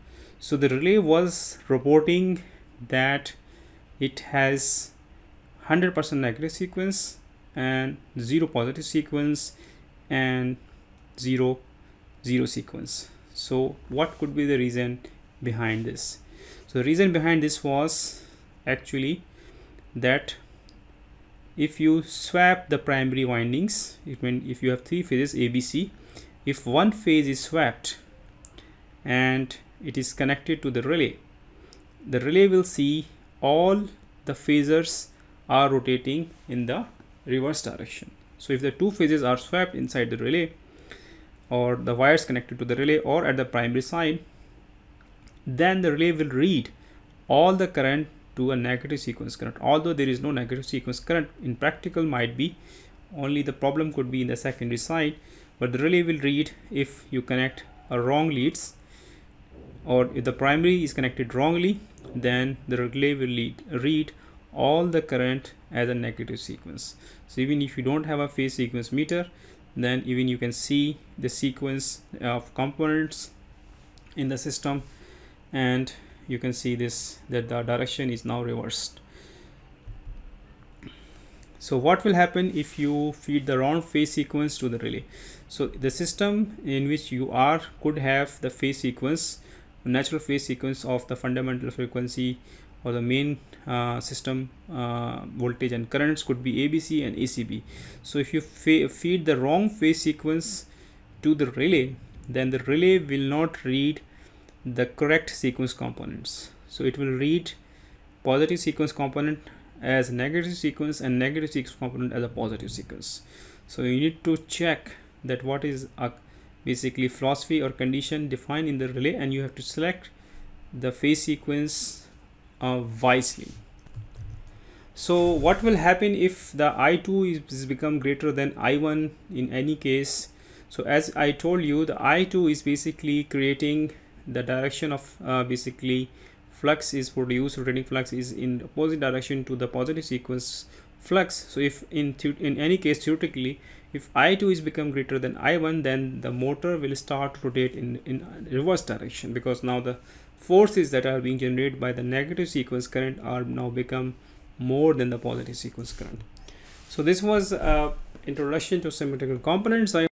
so the relay was reporting that it has 100% negative sequence and 0 positive sequence and 0 0 sequence. So what could be the reason behind this? So the reason behind this was actually that if you swap the primary windings it means if you have three phases ABC if one phase is swapped and it is connected to the relay the relay will see all the phasors are rotating in the reverse direction. So if the two phases are swapped inside the relay or the wires connected to the relay or at the primary side then the relay will read all the current to a negative sequence current. Although there is no negative sequence current in practical might be only the problem could be in the secondary side but the relay will read if you connect a wrong leads or if the primary is connected wrongly then the relay will lead, read all the current as a negative sequence. So even if you don't have a phase sequence meter then even you can see the sequence of components in the system and you can see this that the direction is now reversed so what will happen if you feed the wrong phase sequence to the relay so the system in which you are could have the phase sequence natural phase sequence of the fundamental frequency or the main uh, system uh, voltage and currents could be ABC and ACB. So if you feed the wrong phase sequence to the relay, then the relay will not read the correct sequence components. So it will read positive sequence component as negative sequence and negative sequence component as a positive sequence. So you need to check that what is a basically philosophy or condition defined in the relay and you have to select the phase sequence uh, wisely so what will happen if the i2 is become greater than i1 in any case so as i told you the i2 is basically creating the direction of uh, basically flux is produced rotating flux is in opposite direction to the positive sequence flux. So if in in any case theoretically if i2 is become greater than i1 then the motor will start to rotate in in reverse direction because now the forces that are being generated by the negative sequence current are now become more than the positive sequence current. So this was uh, introduction to symmetrical components. I